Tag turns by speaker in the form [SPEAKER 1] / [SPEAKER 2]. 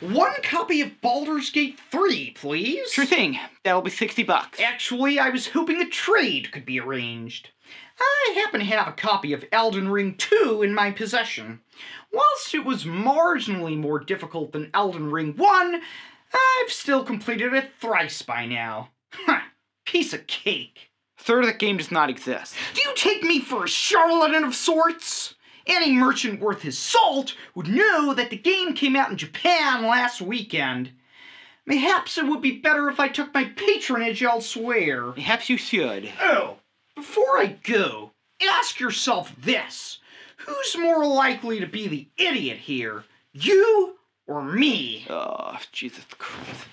[SPEAKER 1] one copy of Baldur's Gate 3, please.
[SPEAKER 2] Sure thing. That'll be 60 bucks.
[SPEAKER 1] Actually, I was hoping a trade could be arranged. I happen to have a copy of Elden Ring 2 in my possession. Whilst it was marginally more difficult than Elden Ring 1, I've still completed it thrice by now. Huh, piece of cake.
[SPEAKER 2] Third, that game does not exist.
[SPEAKER 1] Do you take me for a charlatan of sorts? Any merchant worth his salt would know that the game came out in Japan last weekend. Mayhaps it would be better if I took my patronage elsewhere.
[SPEAKER 2] Perhaps you should.
[SPEAKER 1] Oh, before I go, ask yourself this. Who's more likely to be the idiot here? You or me?
[SPEAKER 2] Oh, Jesus Christ.